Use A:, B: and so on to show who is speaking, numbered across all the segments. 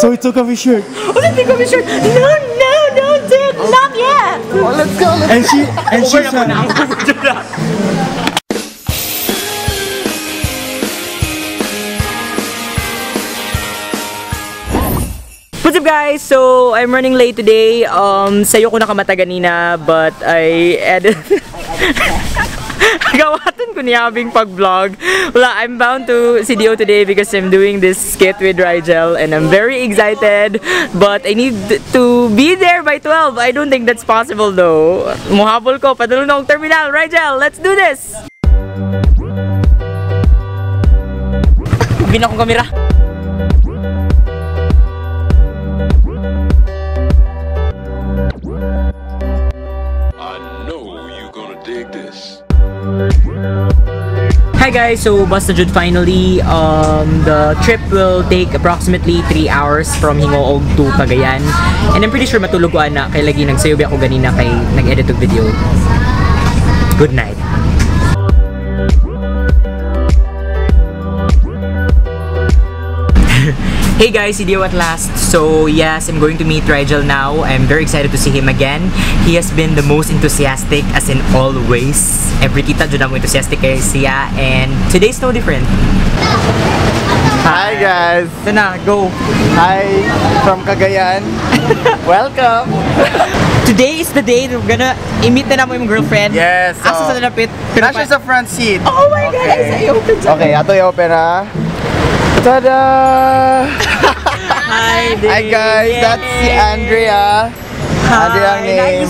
A: So he took off his shirt.
B: Oh, hindi ko sure. No, no, don't do it. Not yet.
C: Oh, let's go. Let's
A: And she and she said,
B: What's up guys? So, I'm running late today. Um, sa'yo ko nakamata ganina, but I edit... Gawatan ko niyabing pag-vlog. Wala, I'm bound to CDO today because I'm doing this skit with Rigel and I'm very excited. But I need to be there by 12. I don't think that's possible though. Muhabol ko, padulong akong terminal. Rigel, let's do this! Bin akong kamera. Hi guys, so basta jud finally, um, the trip will take approximately 3 hours from Hingoog to Cagayan. And I'm pretty sure matulog ko ana kay lagi nagsayobi ako ganina kay nag-edit video. Good night. Hey guys, CDO at last. So yes, I'm going to meet Rigel now. I'm very excited to see him again. He has been the most enthusiastic as in all ways. Every kita dyan ako enthusiastic kay siya and today's no different.
C: Hi guys.
B: Ito na, go!
C: Hi from Cagayan. Welcome.
B: Today is the day that we're gonna i-meet na namin yung girlfriend.
C: Yes,
B: Asa
C: so-
B: sa napit?
C: Na siya sa front seat.
B: Oh, oh my God!
C: Okay.
B: Ay, sa open sa...
C: Okay, ato i-open ha. Tada!
B: Hi,
C: Hi guys, that's si Andrea. Andrea ang name.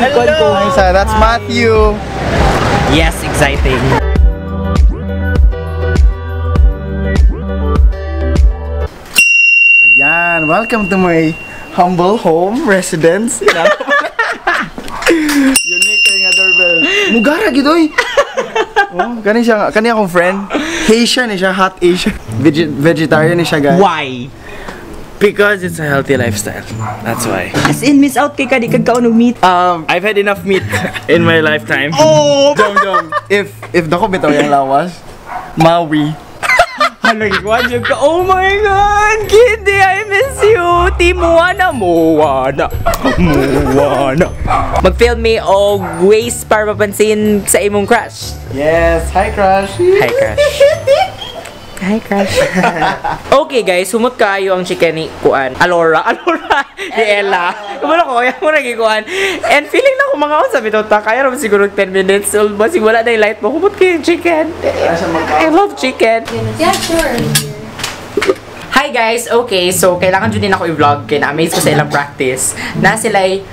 B: Ikon ko.
C: Nice, ah, that's Matthew.
B: Yes, exciting.
C: Yan, welcome to my humble home residence. Unique kay nga doorbell. Mugara gidoy. oh, kani siya, kani akong friend. Haitian ni siya, hot Asian. Vege- vegetarian ni siya, guys.
B: Why?
A: because it's a healthy lifestyle. That's why.
B: As in, miss out kay ka, di ka kaunog meet.
A: Um, I've had enough meat in my lifetime.
B: Oh!
C: Jom, jom. If, if dako bitaw yung lawas, Maui.
B: Ko, andyan ka. Oh my God! Kitty, I miss you! Team Moana, Moana, Moana. Mag-film me og ways para mapansin sa imong crush.
C: Yes, hi crush.
B: Hi, crush. Hi, crush. okay, guys. Humot kayo ang chicken ni Kuan. Alora. Alora. Ni Ella. Kumula ko, kaya mo naging Kuan. And feeling na ko mga usap ito, ta, kaya naman siguro 10 minutes. So, basig wala na yung light mo. Humot kayo yung chicken. I love chicken.
D: Yeah, sure.
B: Hi guys! Okay, so kailangan dyan din ako i-vlog kaya na-amaze ko sa ilang practice na sila ay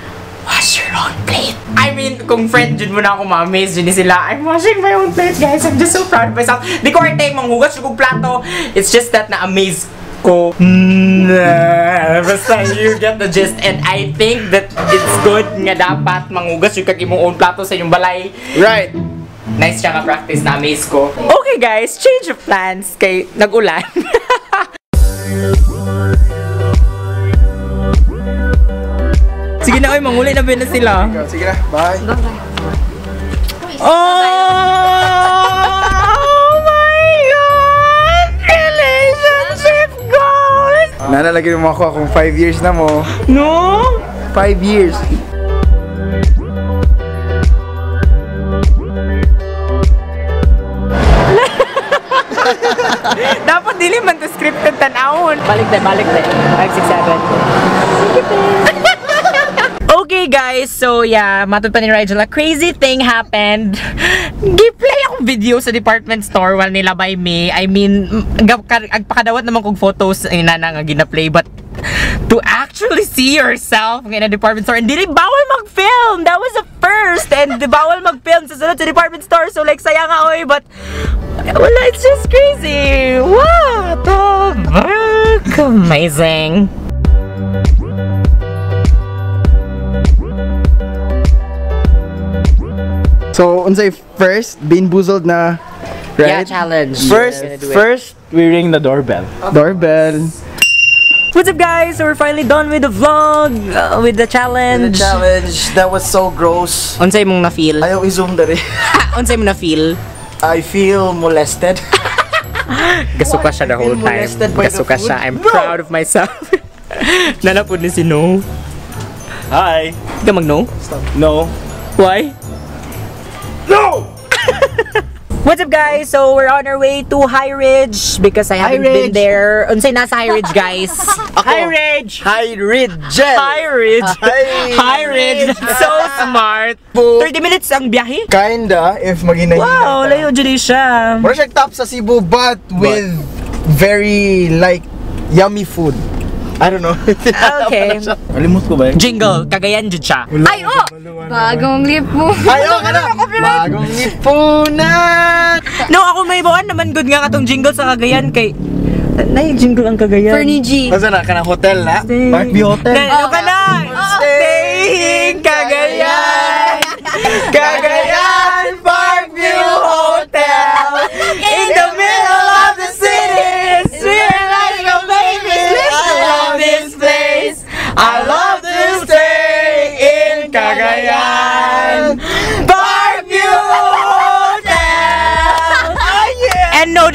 B: wash your own plate. I mean, kung friend dyan mo na ako ma-amaze dyan sila, I'm washing my own plate guys. I'm just so proud of myself. Di ko arte manghugas yung plato. It's just that na-amaze ko. Nah, basta you get the gist. And I think that it's good nga dapat manghugas yung kag imong own plato sa inyong balay.
C: Right.
B: Nice siya ka-practice na amaze ko. Okay guys, change of plans kay nag-ulan. Sige na, oy, manguli na ba na sila?
C: Sige na, bye.
B: Oh my God! Relationship goals!
C: Nanalagay mo ako kung 5 years na mo.
B: No?
C: 5 years.
B: Dapat dili man to scripted tanawon. Balik tayo, balik tayo. 5, 6, 7. Okay guys, so yeah, matod pa ni Rigel, crazy thing happened. Gi-play akong video sa department store while nila by me. I mean, agpakadawat naman kong photos ay nana nga gina-play but to actually see yourself in a department store. And dili bawal mag-film. That was a first. And bawal mag-film sa sunod sa department store. So like saya nga oy but wala it's just crazy. What the fuck? Amazing
C: So, unsay first, bean boozled na,
B: yeah
C: right?
B: challenge
A: First,
B: it.
A: first we ring the doorbell.
C: Doorbell.
B: what's up guys so we're finally done with the vlog uh, with the challenge
C: challenge, that was so gross.
B: unsay mong na-feel
C: Ayaw i-zoom dali.
B: unsay mo na-feel
C: I feel molested.
B: Gasuka siya the whole time.
C: the
B: Gasuka siya. I'm
C: No!
B: proud of myself. Nanapod ni si No.
A: Hi.
B: Ka mag-no?
A: No.
B: Why? What's up guys? So we're on our way to High Ridge because I haven't been there. Unsay nasa High Ridge guys?
A: Hi, Ridge.
C: High Ridge!
B: High Ridge.
C: Hi.
B: High Ridge. So smart. 30 minutes ang biyahe.
C: Kinda, if maginahin
B: Wow, layo dyan siya.
C: Mura siya top sa Cebu, but with very, like, yummy food. I don't know.
B: Okay.
A: Kalimut ko ba yun?
B: Jingle, kagayan dyan siya.
D: Ay, oh! Bagong lip mo.
C: Ayaw ka na! Bagong nipunan!
B: No, ako may bawaan naman good nga katong jingle sa kagayan kay... Na yung jingle ang kagayan.
D: Fernie G.
C: Basta na, kanang hotel na? Parkview Hotel.
B: Na, ano ka na?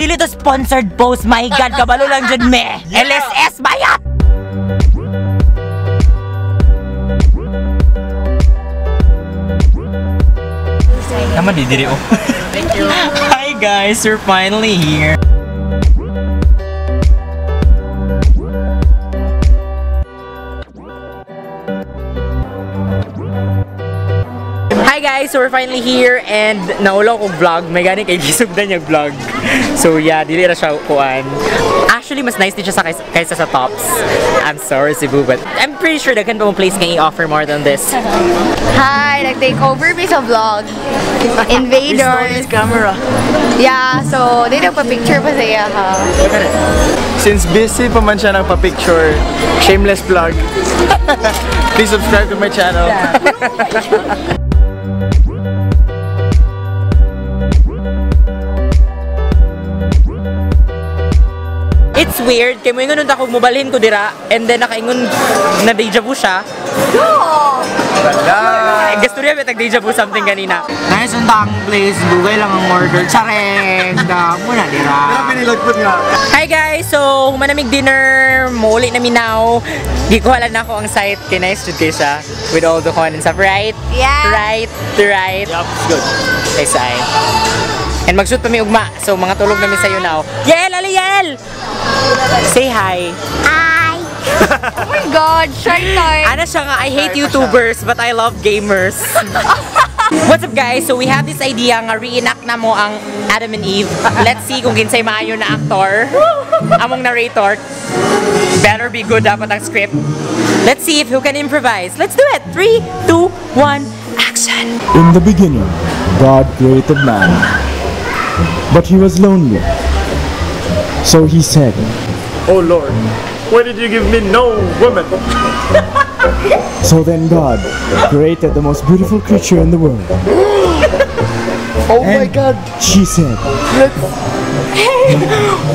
B: Dili to sponsored post. My God, kabalo lang dyan, me. LSS, bayat! Naman di diri oh. Thank you. Hi guys, we're finally here. Guys, so we're finally here and naulo ko vlog. May gani kay gisugdan yung vlog. So yeah, dili ra siya kuan. Actually, mas nice din siya sa kaysa, kaysa sa tops. I'm sorry, Cebu, but I'm pretty sure the kanto mong place can offer more than this.
D: Hi, nag-take over mi sa vlog. Invaders.
C: camera.
D: Yeah, so, di nagpa-picture pa sa iya ha.
C: Since busy pa man siya nagpa-picture, shameless plug. Please subscribe to my channel.
B: It's weird, kay mo ingon ako mubalhin ko dira and then nakaingon na deja vu siya. Ay, gusto rin may tag-deja vu something kanina. Nice ang tang place, dugay lang ang order. Tsareng, da muna dira.
C: Pinilagpot nga.
B: Hi guys! So, humanamig dinner, muli na minaw. Di ko alam na ako ang site. Nice jud kay siya. With all the con and stuff, right?
D: Yeah.
B: Right, right.
A: Yup, good.
B: Kay say. And mag-shoot pa mi ugma. So, mga tulog namin sa'yo now. Yel! Aliyel! Say hi.
D: Oh my God, shy time.
B: Ana siya nga, I hate YouTubers, but I love gamers. What's up guys? So we have this idea nga reenact na mo ang Adam and Eve. Let's see kung kinsay maayo na actor. Among narrator. Better be good dapat ang script. Let's see if who can improvise. Let's do it. 3, 2, 1, action!
E: In the beginning, God created man, but he was lonely. So he said,
A: Oh Lord, why did you give me no woman?
E: So then God created the most beautiful creature in the world.
C: Oh my God!
E: She said, Let's. Hey!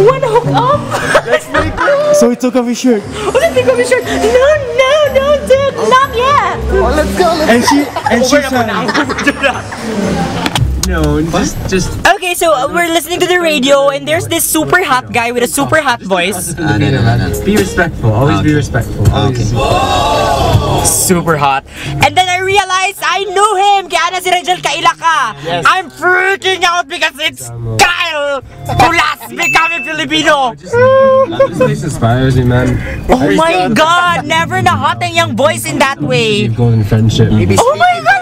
B: Wanna hook up? Let's make it.
E: So he took off his shirt
B: Ulit di ko his shirt! No, no, don't do it. Not yet.
C: Oh, let's go! Let's
E: and she and she said,
A: No, just, just.
B: Okay, so uh, we're listening to the radio and there's this super hot guy with a super hot voice.
F: Be respectful. Always be respectful. Always.
B: super hot. And then I realized I knew him. Kaya na si Rachel kaila ka. I'm freaking out because it's Kyle Kulas becoming Filipino.
F: This place inspires me, man.
B: Oh my God! Never na hot ang young voice in that way.
F: Golden friendship.
B: Oh my God, that's so...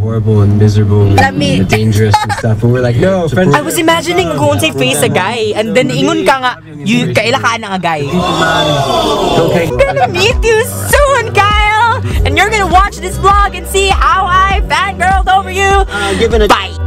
F: horrible and miserable
D: Let me-
F: and dangerous and stuff. But we're like, no, friendship.
B: I was imagining kung say face a guy and then ingon ka nga, you, kaila ka na nga guy.
F: Okay.
B: I'm gonna meet you soon, Kyle! And you're gonna watch this vlog and see how I fangirled over you. Uh, Bye!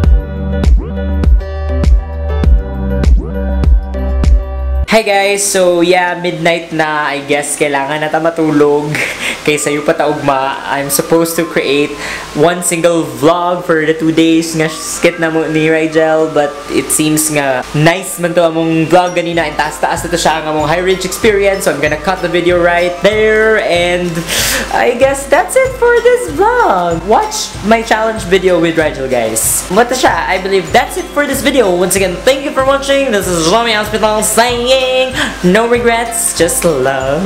B: Hi guys! So yeah, midnight na. I guess kailangan na ta matulog. Kaysa yung pataugma, I'm supposed to create one single vlog for the two days nga skit na mo ni Rigel. But it seems nga nice man to among vlog ganina. And taas-taas na to siya ang among high ridge experience. So I'm gonna cut the video right there. And I guess that's it for this vlog. Watch my challenge video with Rigel guys. The siya? I believe that's it for this video. Once again, thank you for watching. This is Rami Hospital saying. No regrets, just love.